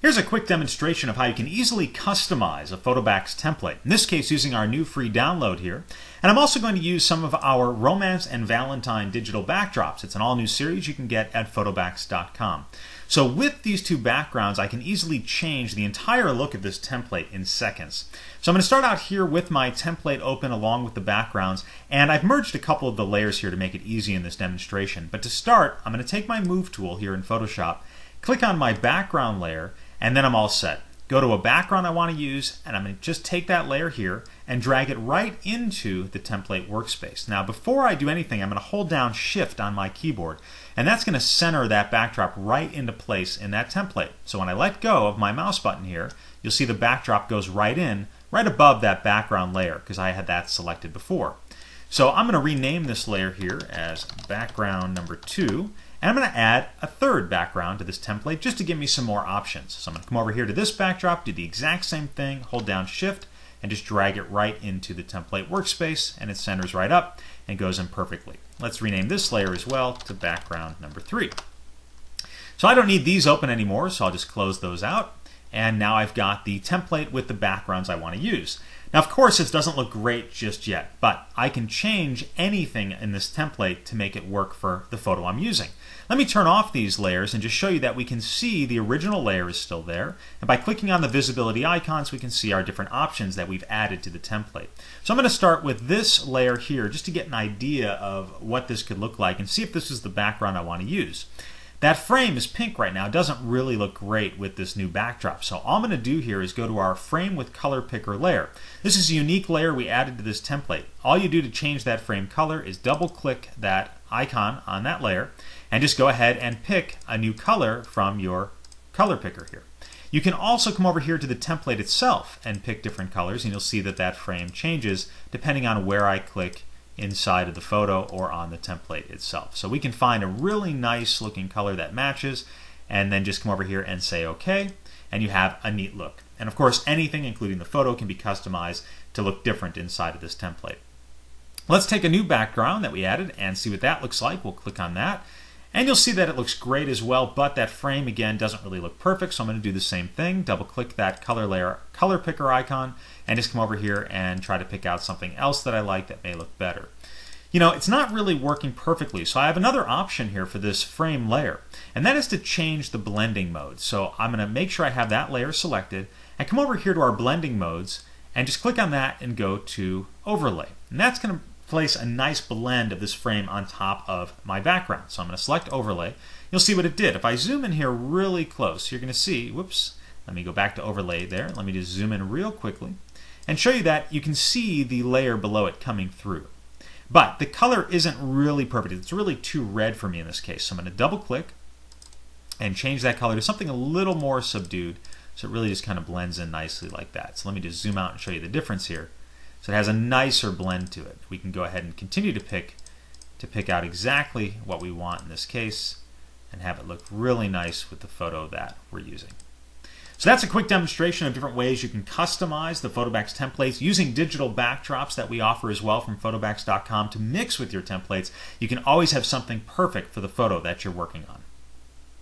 Here's a quick demonstration of how you can easily customize a Photobacks template, in this case using our new free download here. And I'm also going to use some of our Romance and Valentine digital backdrops. It's an all new series you can get at photobacks.com. So with these two backgrounds, I can easily change the entire look of this template in seconds. So I'm going to start out here with my template open along with the backgrounds, and I've merged a couple of the layers here to make it easy in this demonstration. But to start, I'm going to take my Move tool here in Photoshop, click on my background layer, and then I'm all set. Go to a background I want to use, and I'm going to just take that layer here and drag it right into the template workspace. Now, before I do anything, I'm going to hold down Shift on my keyboard, and that's going to center that backdrop right into place in that template. So when I let go of my mouse button here, you'll see the backdrop goes right in, right above that background layer, because I had that selected before. So I'm going to rename this layer here as background number two, and I'm going to add a third background to this template just to give me some more options. So I'm going to come over here to this backdrop, do the exact same thing, hold down shift, and just drag it right into the template workspace, and it centers right up and goes in perfectly. Let's rename this layer as well to background number three. So I don't need these open anymore, so I'll just close those out. And now I've got the template with the backgrounds I want to use. Now, of course, this doesn't look great just yet, but I can change anything in this template to make it work for the photo I'm using. Let me turn off these layers and just show you that we can see the original layer is still there. And by clicking on the visibility icons, we can see our different options that we've added to the template. So I'm going to start with this layer here just to get an idea of what this could look like and see if this is the background I want to use. That frame is pink right now. It doesn't really look great with this new backdrop. So all I'm going to do here is go to our frame with color picker layer. This is a unique layer we added to this template. All you do to change that frame color is double click that icon on that layer and just go ahead and pick a new color from your color picker here. You can also come over here to the template itself and pick different colors and you'll see that that frame changes depending on where I click inside of the photo or on the template itself. So we can find a really nice looking color that matches and then just come over here and say OK and you have a neat look. And of course anything including the photo can be customized to look different inside of this template. Let's take a new background that we added and see what that looks like. We'll click on that and you'll see that it looks great as well, but that frame again doesn't really look perfect. So I'm going to do the same thing, double click that color layer, color picker icon, and just come over here and try to pick out something else that I like that may look better. You know, it's not really working perfectly, so I have another option here for this frame layer, and that is to change the blending mode. So I'm going to make sure I have that layer selected, and come over here to our blending modes, and just click on that and go to overlay. And that's going to place a nice blend of this frame on top of my background. So I'm going to select overlay. You'll see what it did. If I zoom in here really close, you're going to see, whoops, let me go back to overlay there. Let me just zoom in real quickly and show you that you can see the layer below it coming through. But the color isn't really perfect. It's really too red for me in this case. So I'm going to double click and change that color to something a little more subdued so it really just kind of blends in nicely like that. So let me just zoom out and show you the difference here. So it has a nicer blend to it. We can go ahead and continue to pick to pick out exactly what we want in this case and have it look really nice with the photo that we're using. So that's a quick demonstration of different ways you can customize the Photobacks templates using digital backdrops that we offer as well from photobacks.com to mix with your templates. You can always have something perfect for the photo that you're working on.